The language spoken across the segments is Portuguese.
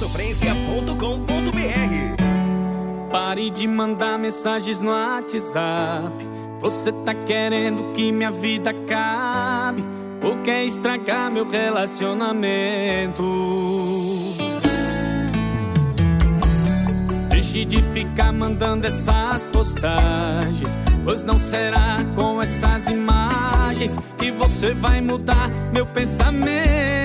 sofrência.com.br Pare de mandar mensagens no WhatsApp. Você tá querendo que minha vida acabe ou quer estragar meu relacionamento? Deixe de ficar mandando essas postagens, pois não será com essas imagens que você vai mudar meu pensamento.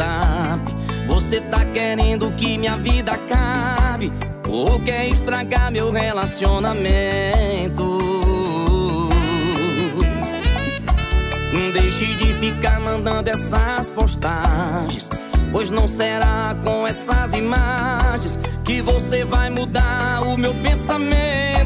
WhatsApp. Você tá querendo que minha vida acabe ou quer estragar meu relacionamento? Deixe de ficar mandando essas postagens, pois não será com essas imagens que você vai mudar o meu pensamento.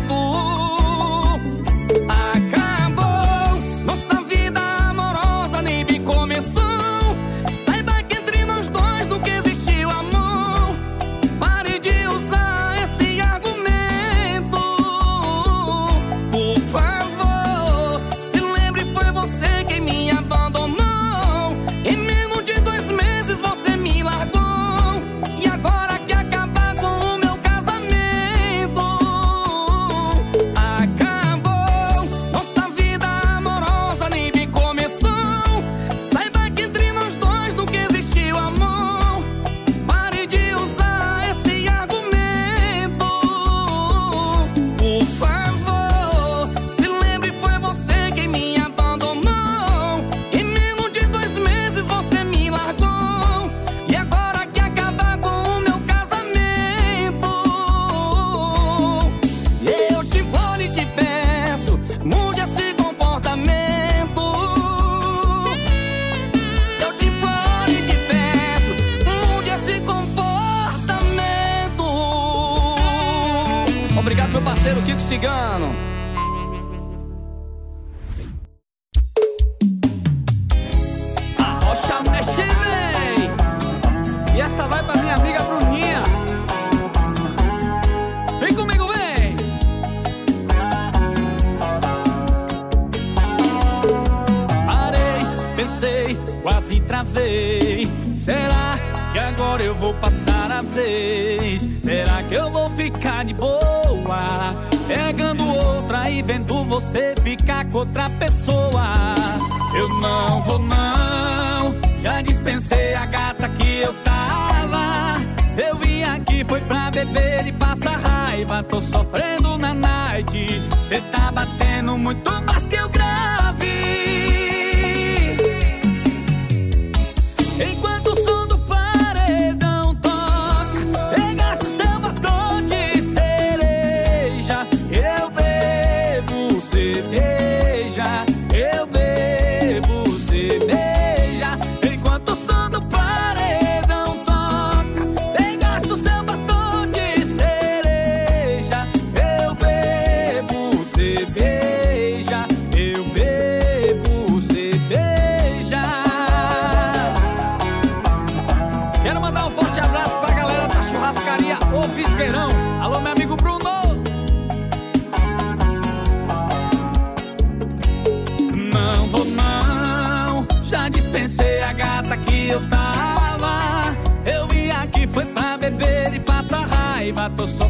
tô sofrendo na night. Cê tá batendo muito mais que eu creio. datos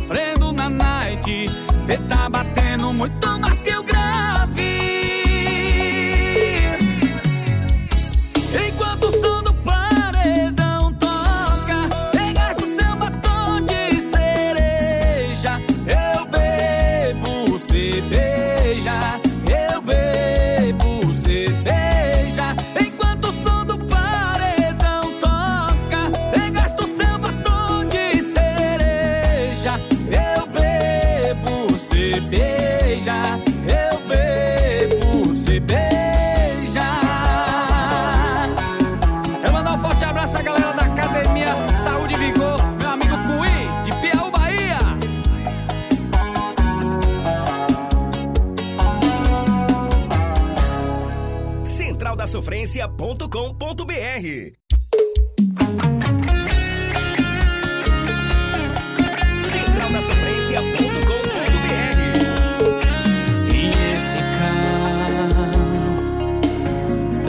centraldasofrência.com.br centraldasofrência.com.br E esse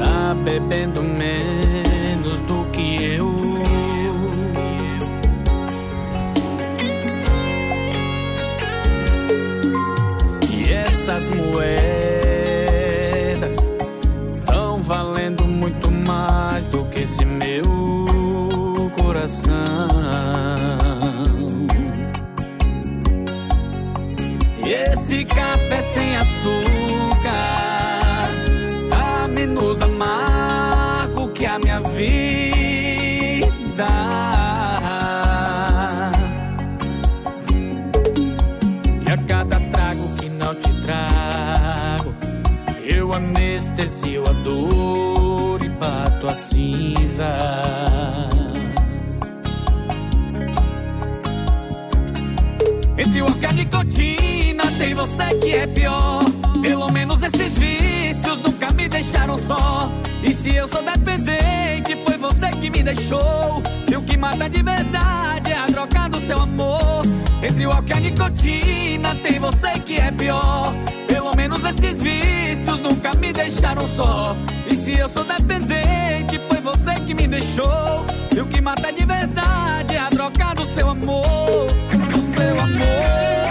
tá bebendo café sem açúcar tá menos amargo que a minha vida. E a cada trago que não te trago, eu anestesio a dor e bato as cinzas. Você que é pior. Pelo menos esses vícios nunca me deixaram só. E se eu sou dependente, foi você que me deixou. Se o que mata de verdade é a droga do seu amor. Entre o álcool e a nicotina tem você que é pior. Pelo menos esses vícios nunca me deixaram só. E se eu sou dependente, foi você que me deixou. E o que mata de verdade é a droga do seu amor. Do seu amor.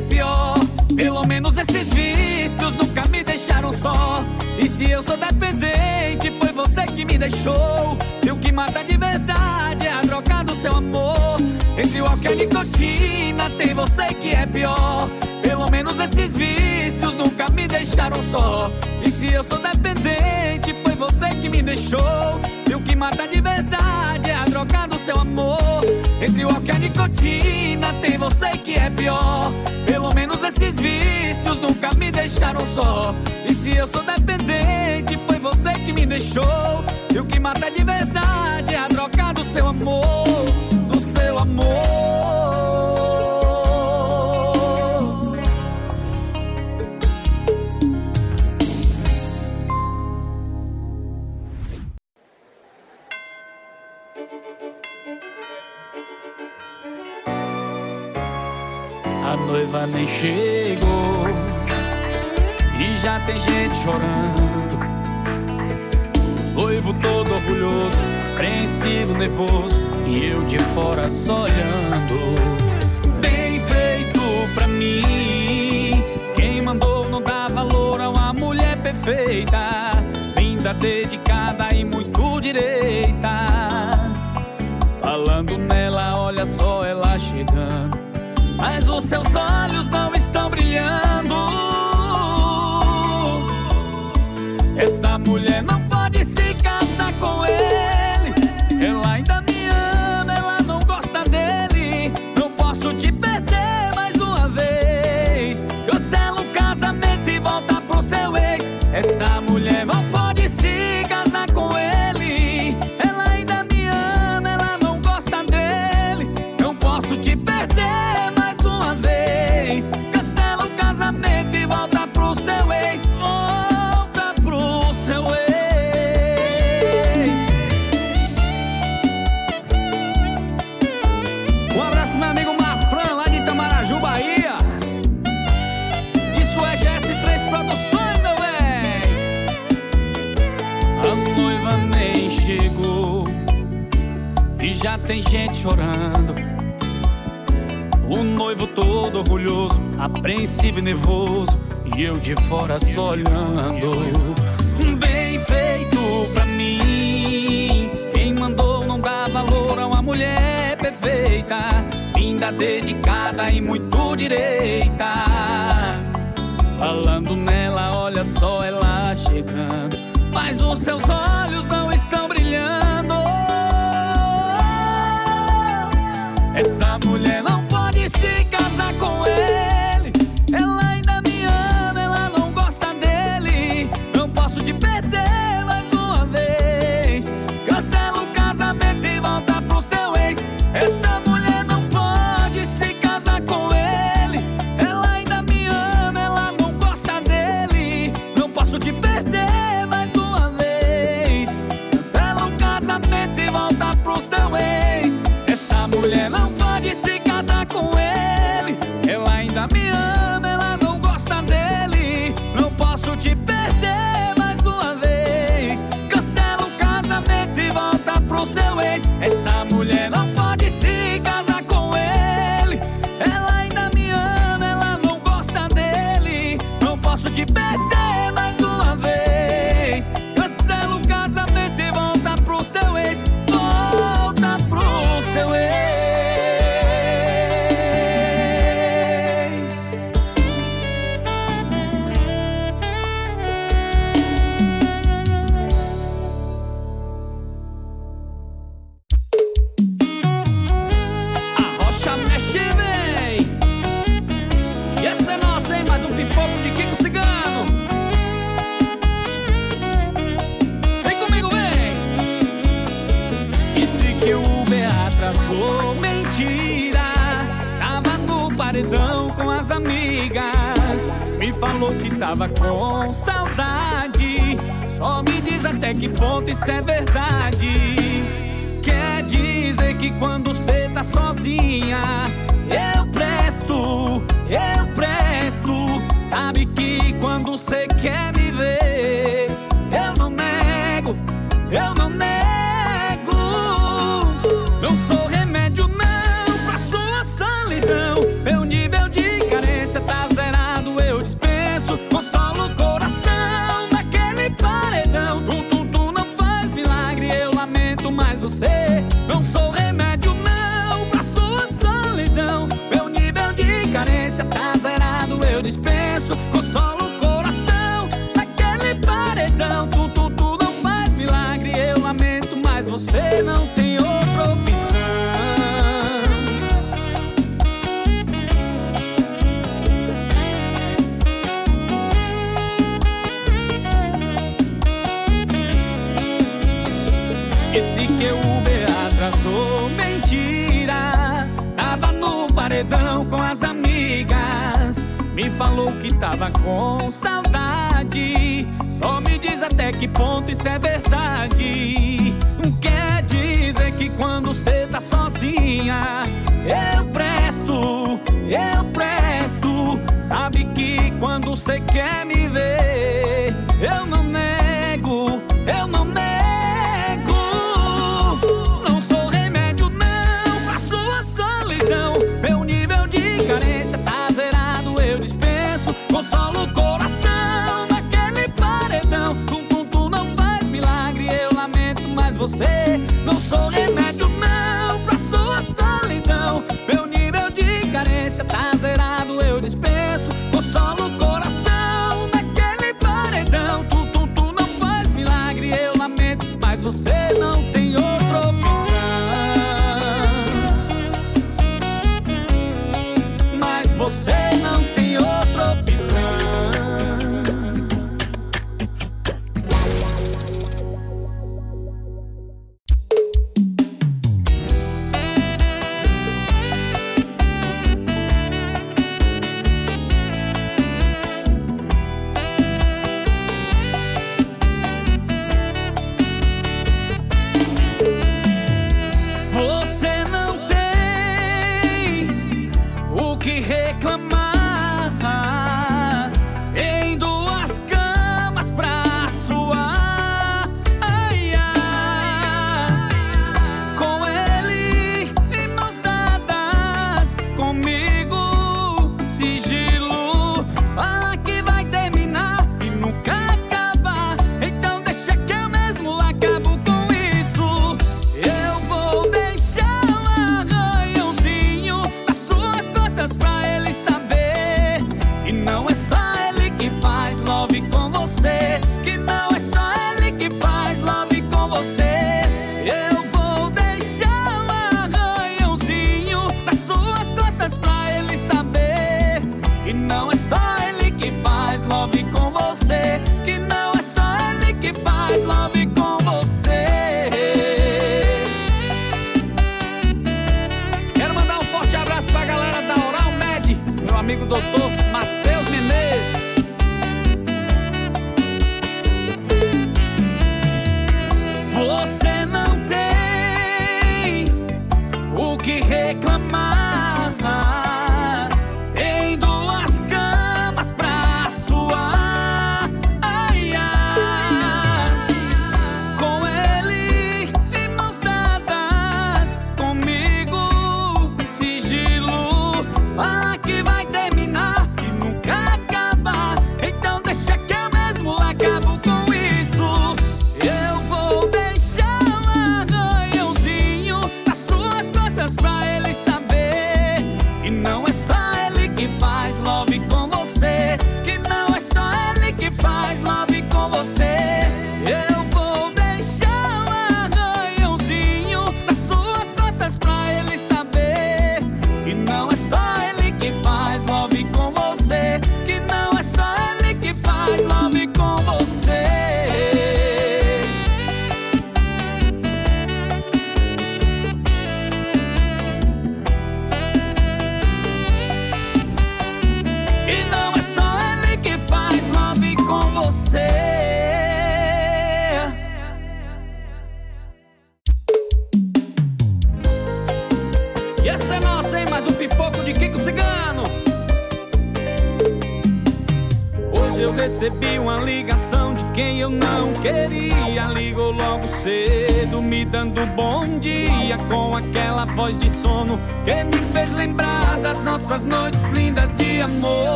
É pior. Pelo menos esses vícios nunca me deixaram só. E se eu sou dependente, foi você que me deixou. Se o que mata de verdade é a droga do seu amor. Entre o álcool e nicotina tem você que é pior. Pelo menos esses vícios nunca me deixaram só. E se eu sou dependente, você que me deixou. Se o que mata de verdade é a droga do seu amor. Entre o álcool e a nicotina tem você que é pior. Pelo menos esses vícios nunca me deixaram só. E se eu sou dependente, foi você que me deixou. E o que mata de verdade é a droga do seu amor. Do seu amor. Nem chegou e já tem gente chorando. Noivo todo orgulhoso, apreensivo, nervoso e eu de fora só olhando. Bem feito pra mim. Quem mandou não dá valor a uma mulher perfeita, linda, dedicada e muito direita. Falando nela, olha só ela chegando. Mas os seus olhos não estão brilhando. Essa mulher não pode se casar com ele. tem gente chorando. O noivo todo orgulhoso, apreensivo e nervoso, e eu de fora só olhando. Bem feito pra mim, quem mandou não dá valor a uma mulher perfeita, linda, dedicada e muito direita. Falando nela, olha só ela chegando, mas os seus olhos não estão brilhando. se casar com ela. você.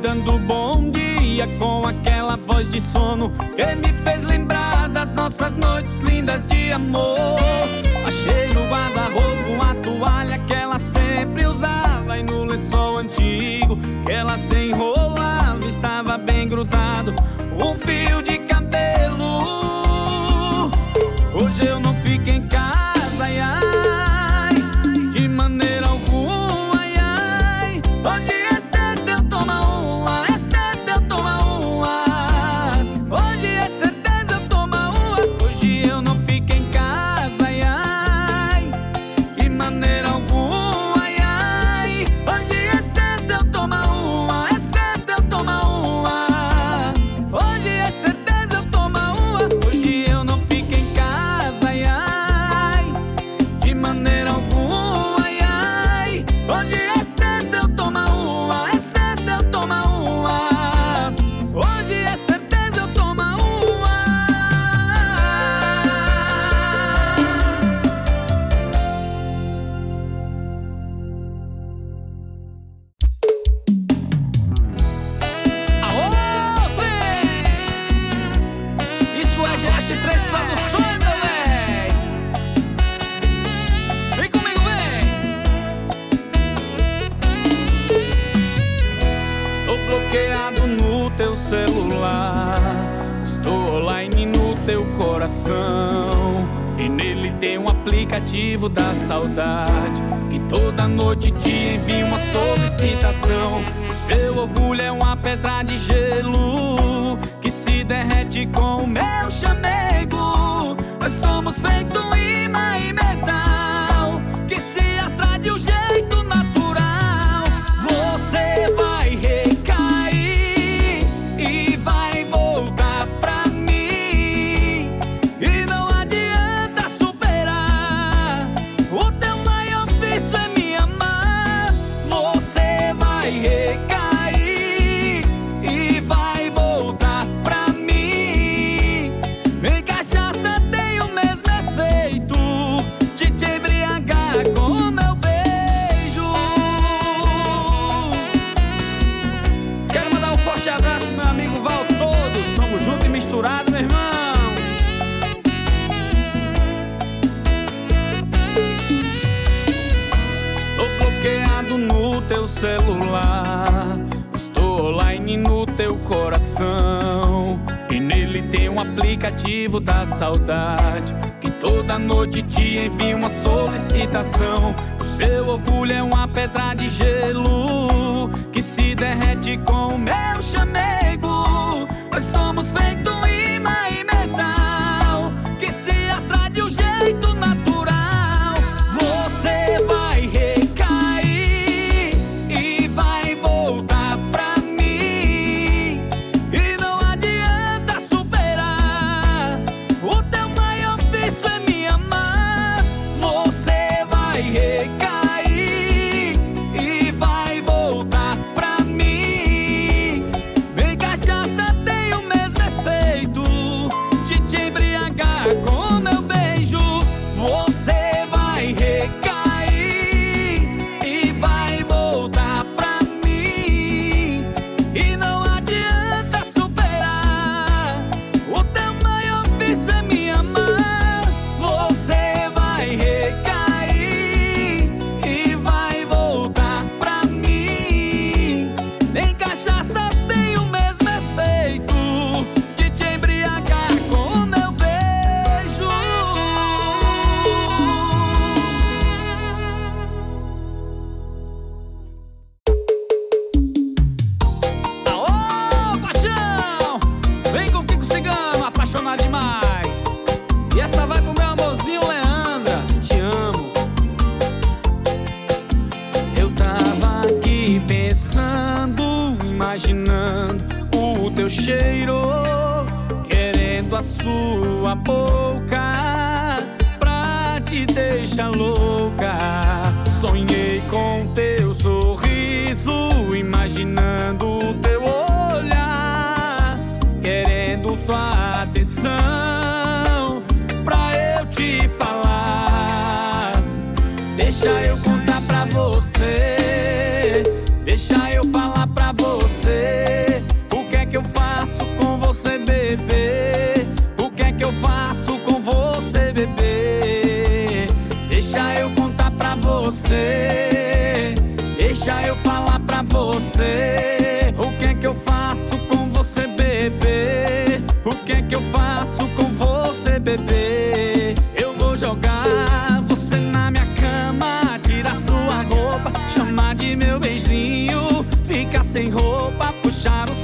dando bom dia com aquela voz de sono que me fez lembrar das nossas noites lindas de amor. Achei no guarda-roupa a toalha que ela sempre usava e no lençol antigo que ela se enrolava estava bem grudado um fio de cabelo Tem um aplicativo da saudade. Que toda noite te envia uma solicitação. O seu orgulho é uma pedra de gelo que se derrete com o meu chamego. Nós somos feitos aplicativo da saudade que toda noite te envia uma solicitação. O seu orgulho é uma pedra de gelo que se derrete com o meu chamego.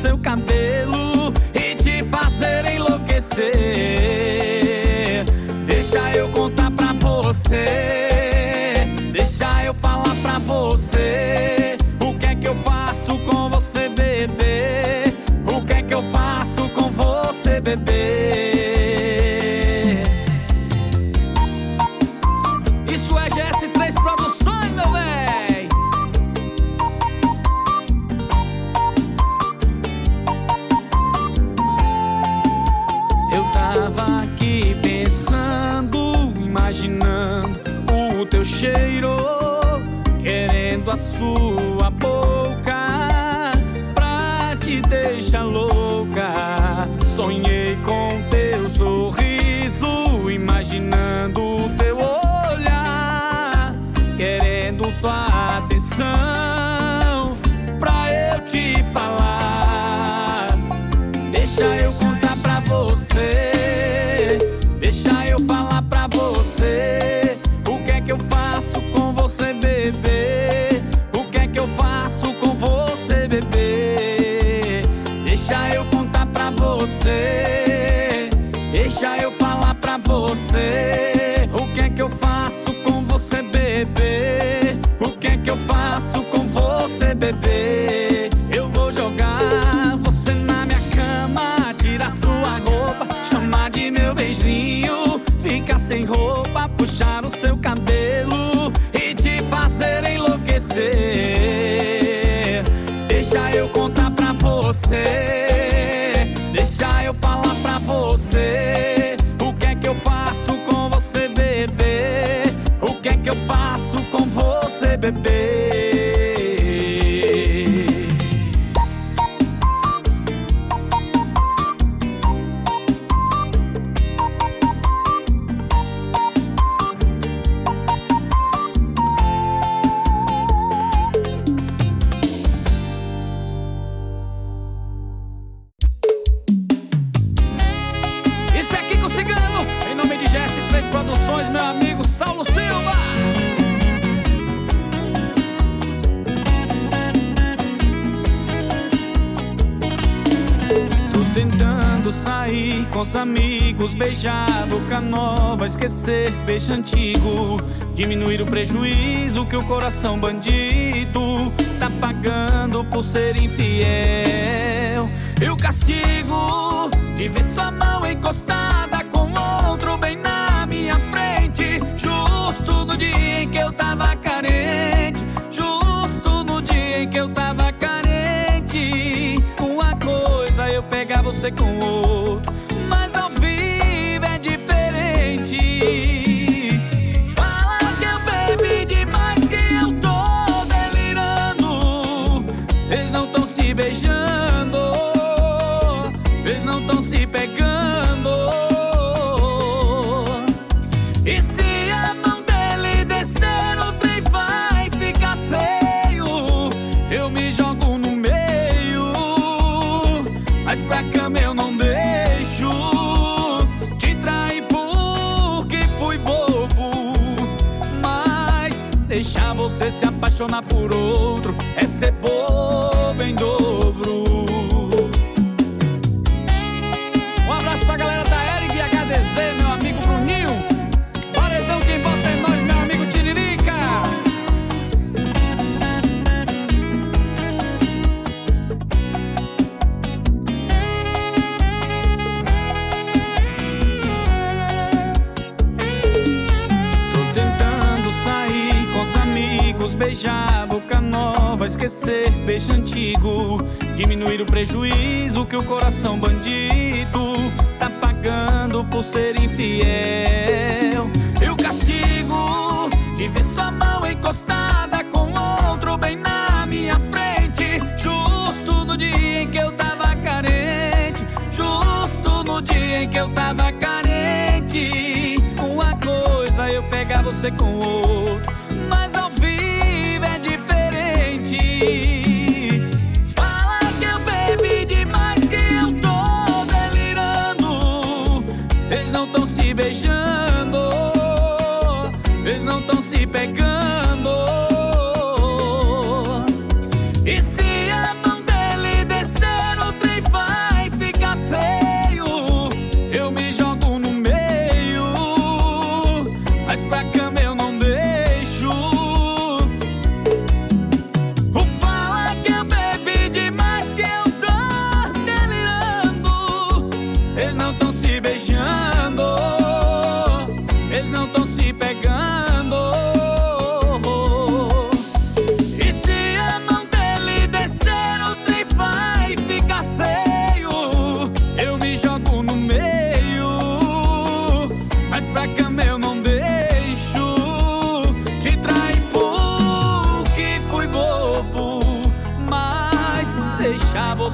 seu cabelo. baby beijar, boca nova, esquecer beijo antigo. Diminuir o prejuízo que o coração bandido tá pagando por ser infiel. E o castigo de ver sua mão encostada com outro bem na minha frente. Justo no dia em que eu tava carente. Justo no dia em que eu tava carente. Uma coisa eu pegar você com outro apaixonar por outro é ser bobo em dor. Esquecer beijo antigo, diminuir o prejuízo que o coração bandido tá pagando por ser infiel. Eu castigo de ver sua mão encostada com outro bem na minha frente, justo no dia em que eu tava carente, justo no dia em que eu tava carente. Uma coisa eu pegar você com outro, beijando, vocês não tão se pegando.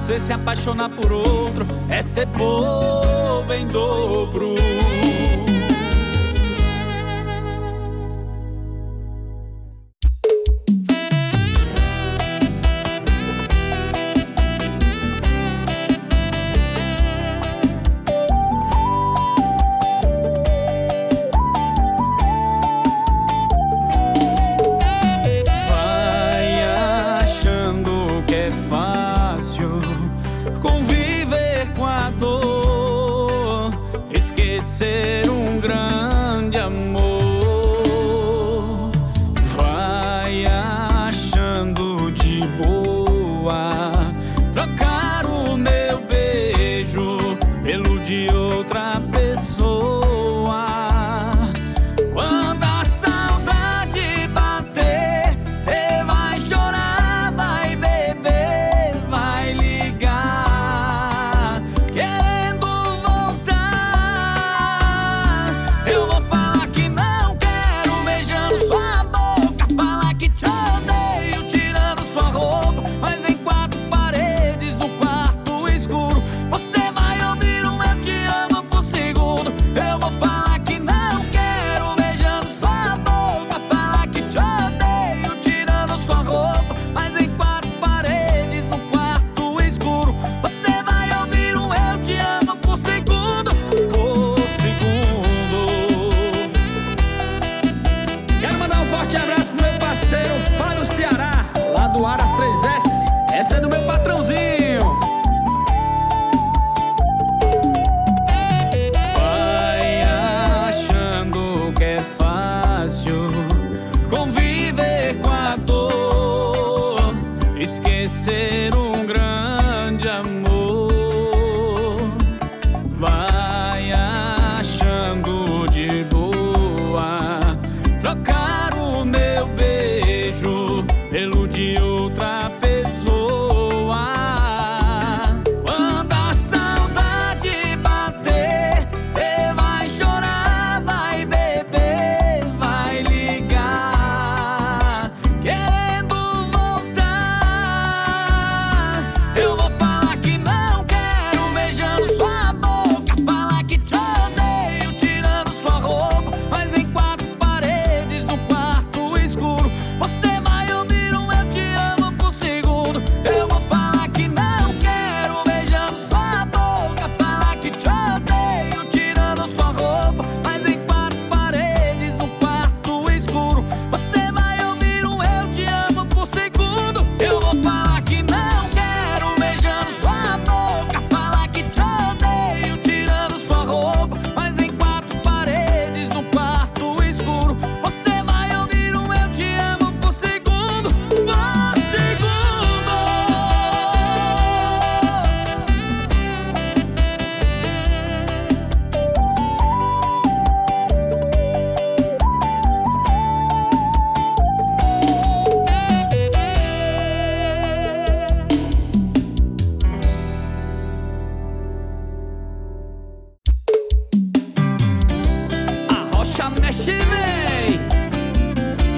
Você se apaixonar por outro é ser bobo em dobro.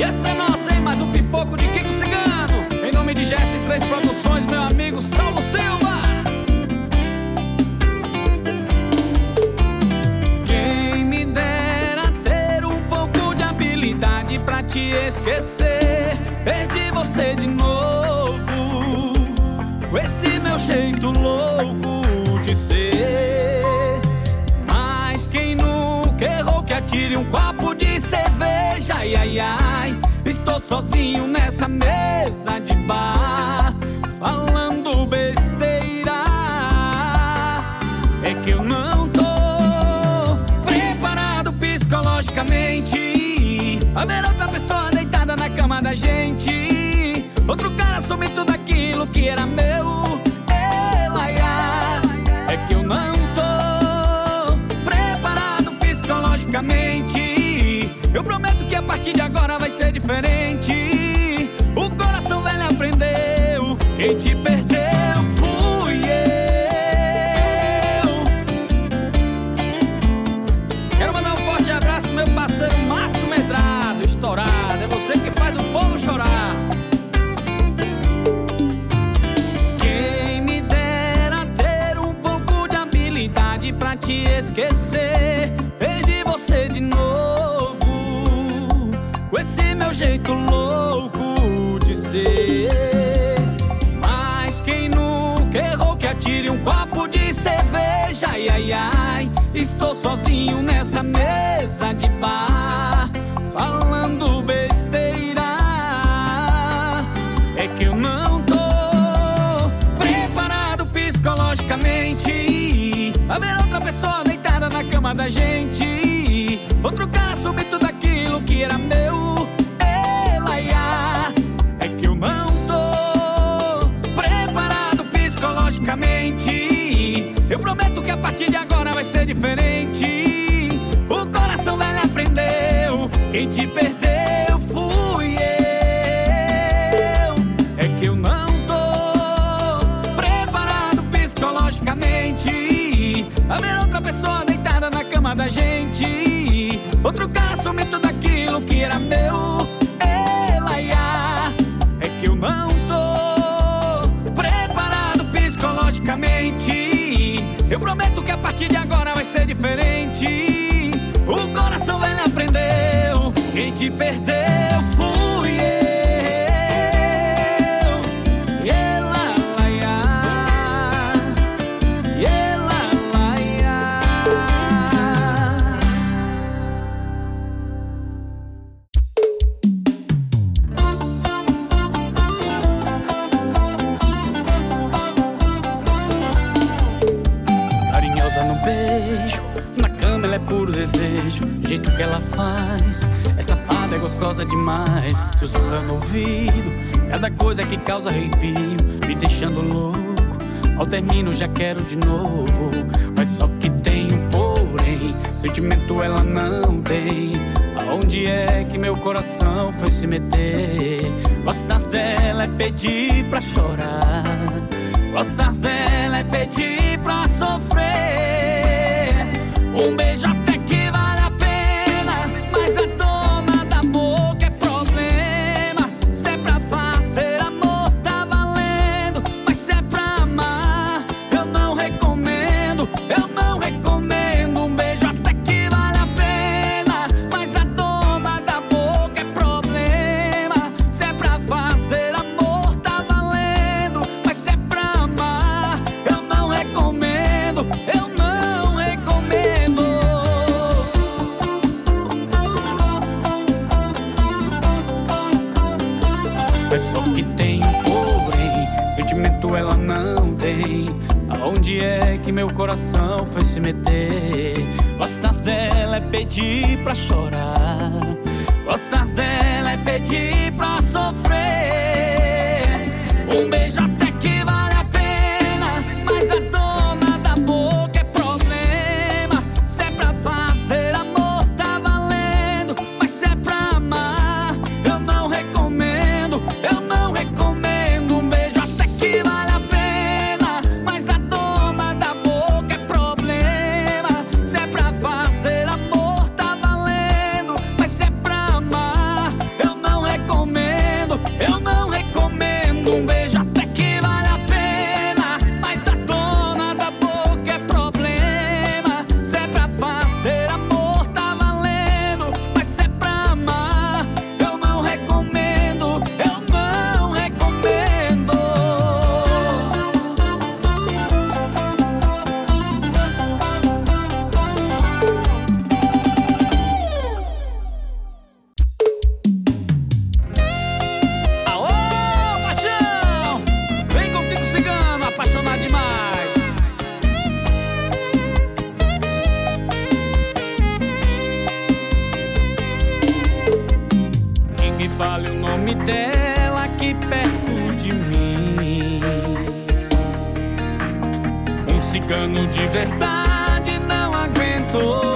Essa é nossa, hein? Mais um pipoco de Kiko Cigano. Em nome de Jesse Três Produções, meu amigo Saulo Silva. Quem me dera ter um pouco de habilidade pra te esquecer. Perdi você de novo. Com esse meu jeito louco de ser. Mas quem nunca errou que atire um copo de cerveja? Ai, ai, ai. Estou sozinho nessa mesa de bar, falando besteira. É que eu não tô preparado psicologicamente a ver outra pessoa deitada na cama da gente. Outro cara assume tudo aquilo que era meu. Partir de agora vai ser diferente. O coração velho aprendeu. Quem te perdeu fui eu. Quero mandar um forte abraço pro meu parceiro Márcio Medrado, estourado. É você que faz o povo chorar. Quem me dera ter um pouco de habilidade pra te esquecer. Jeito louco de ser. Mas quem nunca errou que atire um copo de cerveja? Ai, ai, ai. Estou sozinho nessa mesa de bar, falando besteira. É que eu não tô preparado psicologicamente a ver outra pessoa deitada na cama da gente. Outro cara assume tudo aquilo que era meu. É que eu não tô preparado psicologicamente. Eu prometo que a partir de agora vai ser diferente. O coração velho aprendeu. Quem te perdeu fui eu. É que eu não tô preparado psicologicamente a ver outra pessoa deitada na cama da gente. Outro cara assume tudo aquilo que era meu. Psicologicamente. Eu prometo que a partir de agora vai ser diferente. O coração velho aprendeu. Quem te perdeu fui é gostosa demais. Sussurra no ouvido, cada coisa que causa arrepio, me deixando louco. Ao termino já quero de novo, mas só que um porém. Sentimento ela não tem. Aonde é que meu coração foi se meter? Gostar dela é pedir pra chorar. Gostar dela é pedir pra sofrer. Um beijo até dela aqui perto de mim. Um cigano de verdade não aguentou.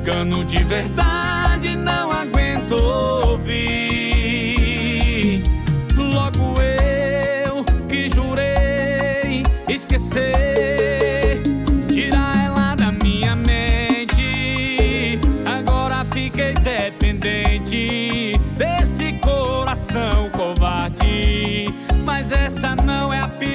mexicano de verdade não aguento ouvir. Logo eu que jurei esquecer, tirar ela da minha mente. Agora fiquei dependente desse coração covarde. Mas essa não é a pior.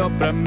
brilho pra.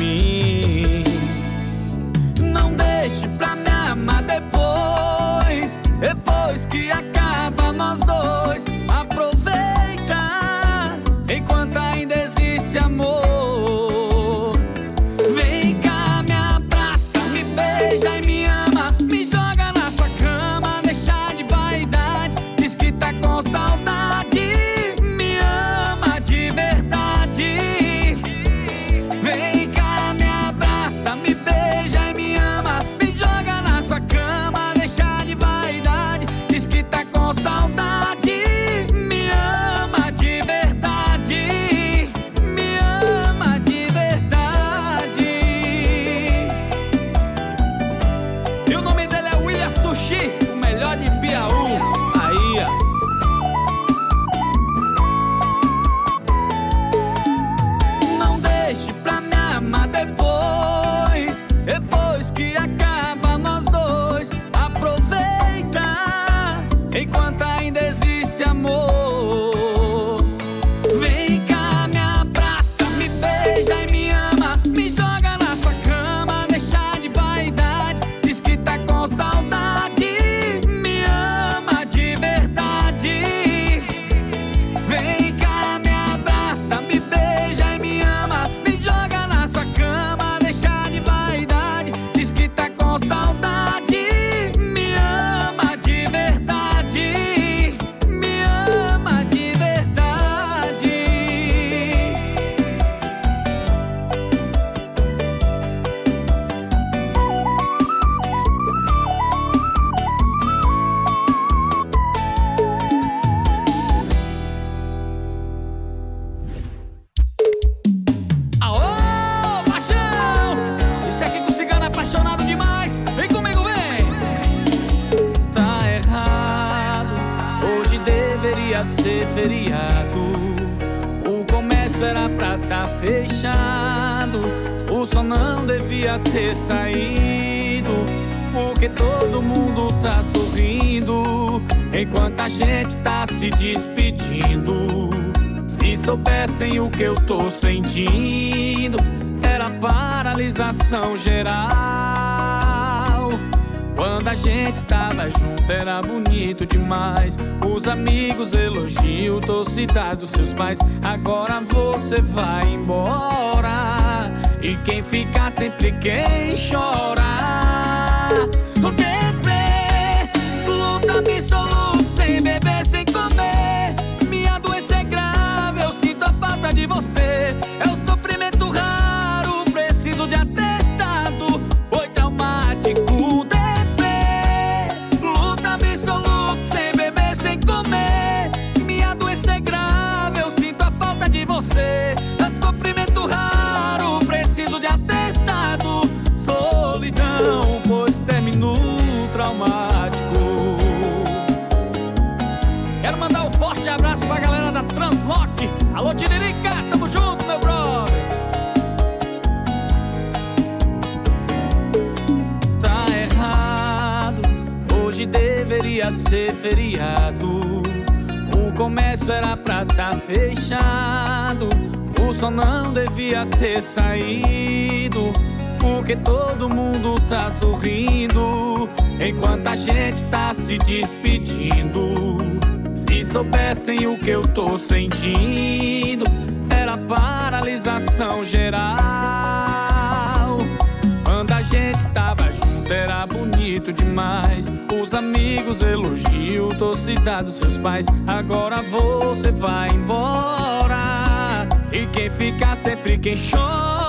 Feriado. O comércio era pra tá fechado. O sol não devia ter saído. Porque todo mundo tá sorrindo. Enquanto a gente tá se despedindo. Se soubessem o que eu tô sentindo, era paralisação geral. Quando a gente tava junto era bonito demais. Os amigos elogiam, torcidas dos seus pais. Agora você vai embora. E quem fica sempre quem chora. O deprê, luta absoluta, sem beber, sem comer. Minha doença é grave, eu sinto a falta de você. Deveria ser feriado. O comércio era pra tá fechado. O sol não devia ter saído. Porque todo mundo tá sorrindo. Enquanto a gente tá se despedindo. Se soubessem o que eu tô sentindo, era paralisação geral. Quando a gente tava junto era bonito demais. Os amigos elogiam, torcida dos seus pais. Agora você vai embora. E quem fica sempre quem chora.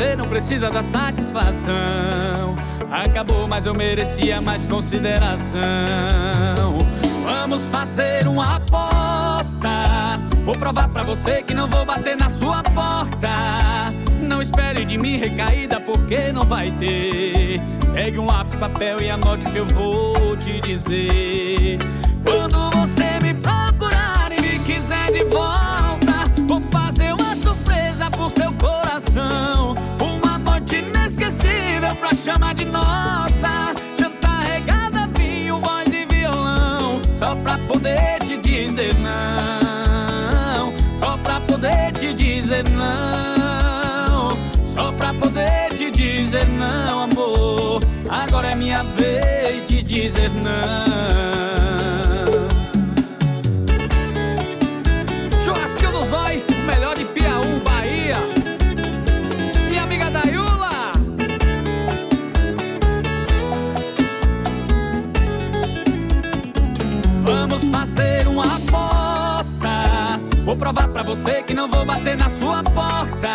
Você não precisa da satisfação. Acabou, mas eu merecia mais consideração. Vamos fazer uma aposta. Vou provar pra você que não vou bater na sua porta. Não espere de mim recaída, porque não vai ter. Pegue um lápis, papel e anote o que eu vou te dizer. Quando você me procurar e me quiser de volta, vou fazer uma surpresa pro seu coração. Chamar de nossa. Jantar regada, vinho, voz e violão. Só pra poder te dizer não. Só pra poder te dizer não. Só pra poder te dizer não, amor. Agora é minha vez de dizer não. Fazer uma aposta. Vou provar pra você que não vou bater na sua porta.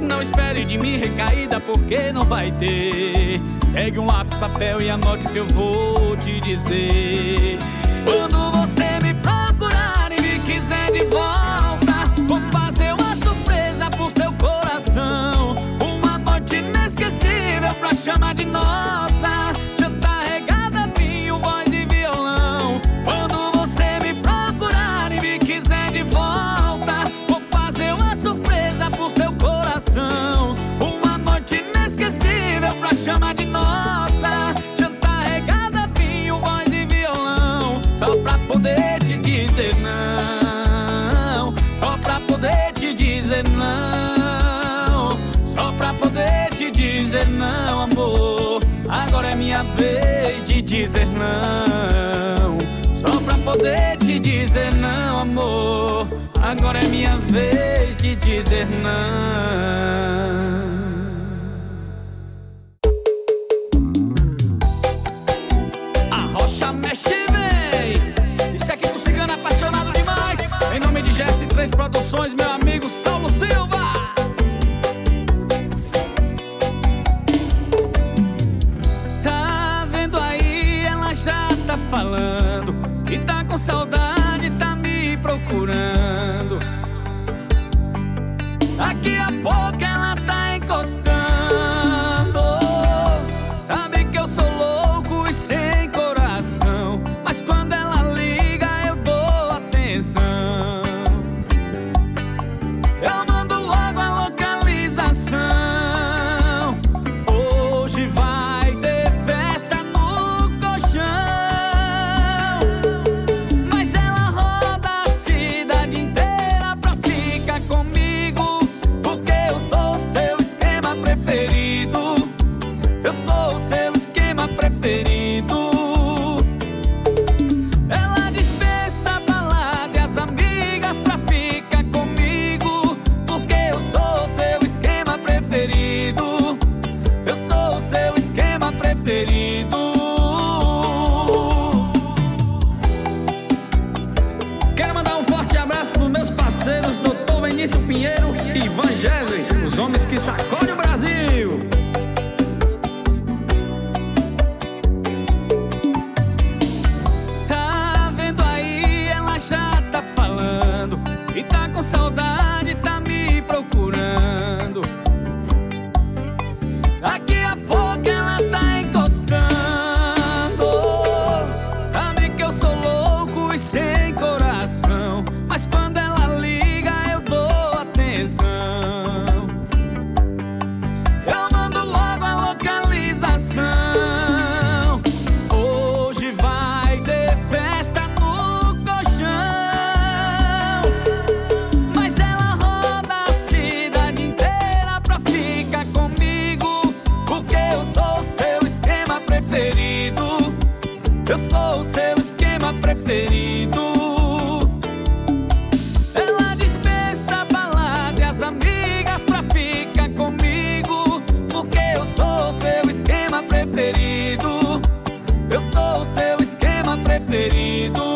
Não espere de mim recaída, porque não vai ter. Pegue um lápis, papel e anote o que eu vou te dizer. Quando você me procurar e me quiser de volta, vou fazer uma surpresa pro seu coração. Uma noite inesquecível pra chamar de nossa. Minha vez de dizer não. Só pra poder te dizer não, amor. Agora é minha vez de dizer não. A rocha mexe bem. Isso aqui com cigano apaixonado demais. Em nome de GS3 Produções, meu preferido. Ela dispensa balada e as amigas pra ficar comigo. Porque eu sou o seu esquema preferido. Eu sou o seu esquema preferido.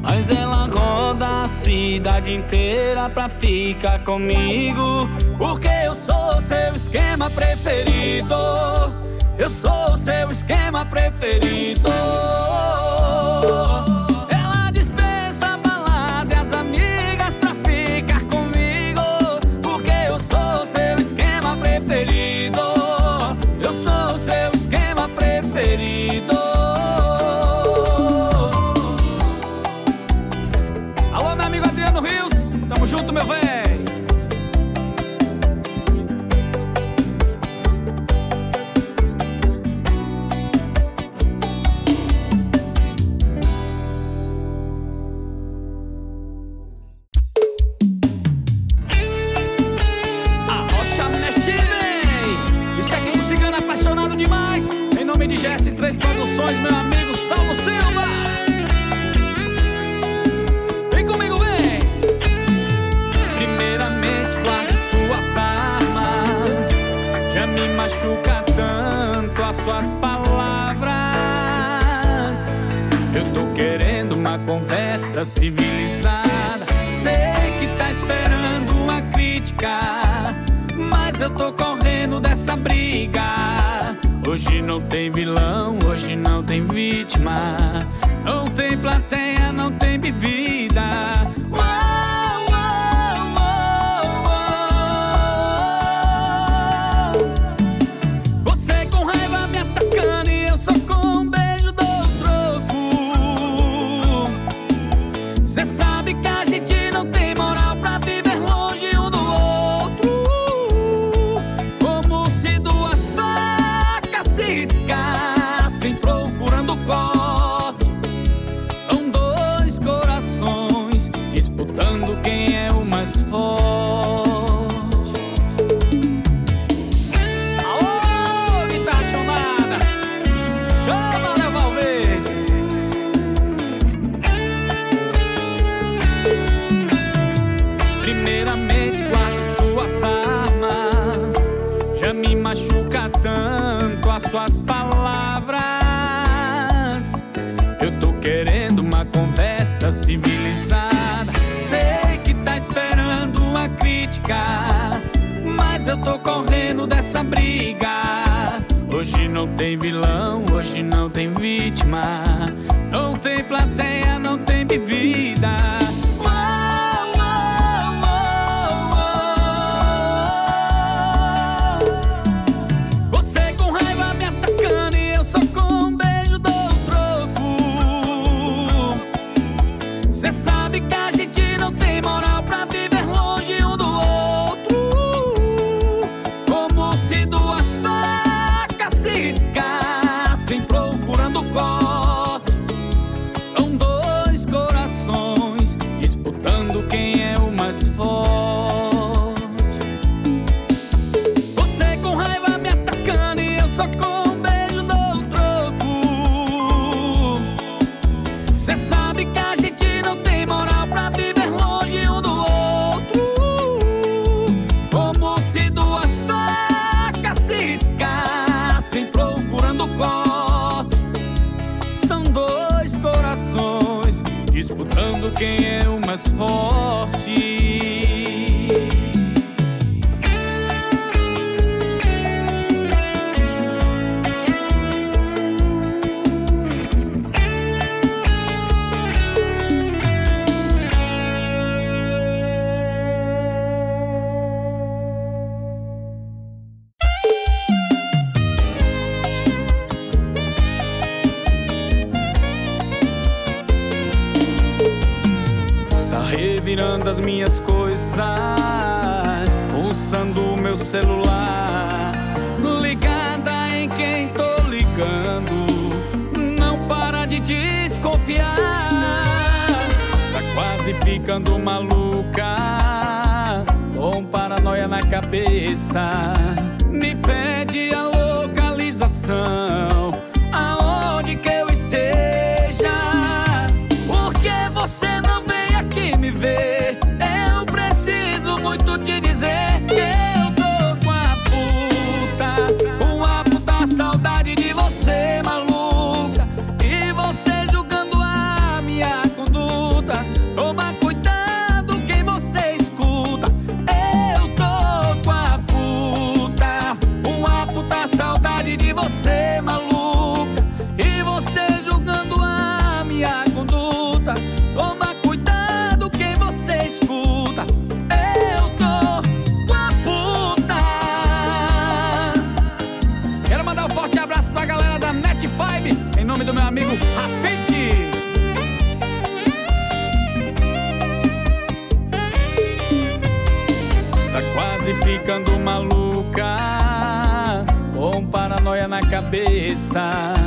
Mas ela roda a cidade inteira pra ficar comigo. Porque eu sou o seu esquema preferido. Eu sou o seu esquema preferido. Ela dispensa e as amigas pra ficar comigo. Porque eu sou o seu esquema preferido. Eu sou o seu esquema preferido. Alô, meu amigo Adriano Rios, tamo junto, meu velho. Suas palavras. Eu tô querendo uma conversa civilizada. Sei que tá esperando uma crítica. Mas eu tô correndo dessa briga. Hoje não tem vilão, hoje não tem vítima. Não tem plateia, não tem bebida. civilizada. Sei que tá esperando uma crítica, mas eu tô correndo dessa briga. Hoje não tem vilão, hoje não tem vítima. Não tem plateia, não tem bebida. besar.